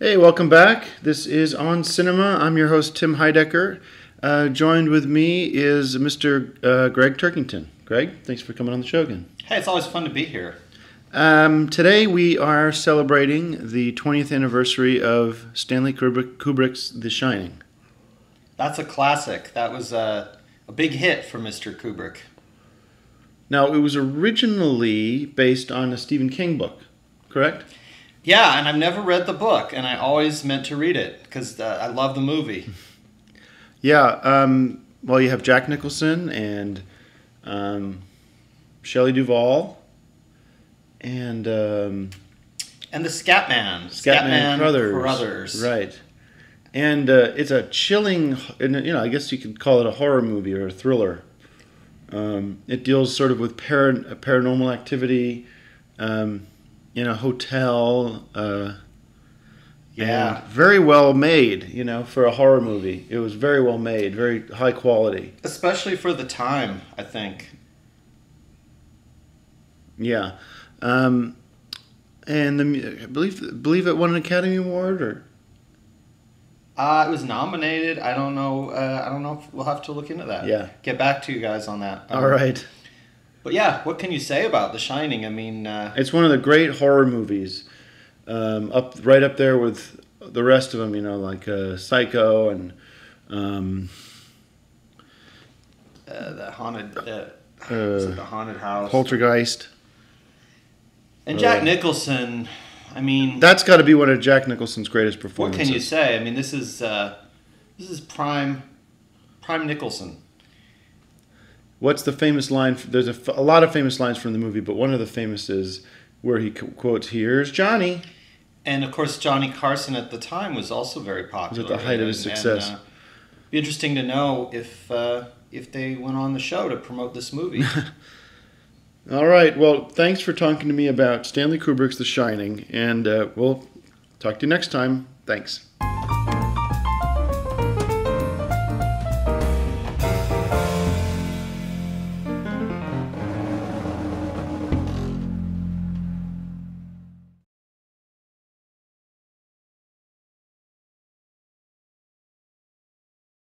Hey, welcome back. This is On Cinema. I'm your host, Tim Heidecker. Uh, joined with me is Mr. Uh, Gregg Turkington. Gregg, thanks for coming on the show again. Hey, it's always fun to be here. Um, today we are celebrating the 20th anniversary of Stanley Kubrick, Kubrick's The Shining. That's a classic. That was a, a big hit for Mr. Kubrick. Now, it was originally based on a Stephen King book, correct? Yeah, and I've never read the book, and I always meant to read it because uh, I love the movie. Yeah. Um, well, you have Jack Nicholson and um, Shelley Duvall and um, And the Scatman. Scatman Crothers. Crothers. Right. And uh, it's a chilling, you know, I guess you could call it a horror movie or a thriller. Um, it deals sort of with para- paranormal activity um, in a hotel. Uh, Yeah. very well made, you know, for a horror movie. It was very well made, very high quality. Especially for the time, I think. Yeah. Um, and the, I believe believe it won an Academy Award or Uh, it was nominated. I don't know. Uh, I don't know. If we'll have to look into that. Yeah. Get back to you guys on that. Um, all right. But yeah, what can you say about The Shining? I mean, uh, It's one of the great horror movies, um, up right up there with the rest of them. You know, like uh, Psycho and um, uh, the haunted. Uh, Uh, the haunted house? Poltergeist. and Jack uh, Nicholson. I mean, That's got to be one of Jack Nicholson's greatest performances. what can you say? I mean, this is uh, this is prime prime Nicholson. What's the famous line? There's a, f- a lot of famous lines from the movie, but one of the famous is where he qu- quotes, "Here's Johnny." And of course, Johnny Carson at the time was also very popular. Was at the height of his And- and, success. uh, be interesting to know if uh, if they went on the show to promote this movie. All right. Well, thanks for talking to me about Stanley Kubrick's The Shining, and uh, we'll talk to you next time. Thanks.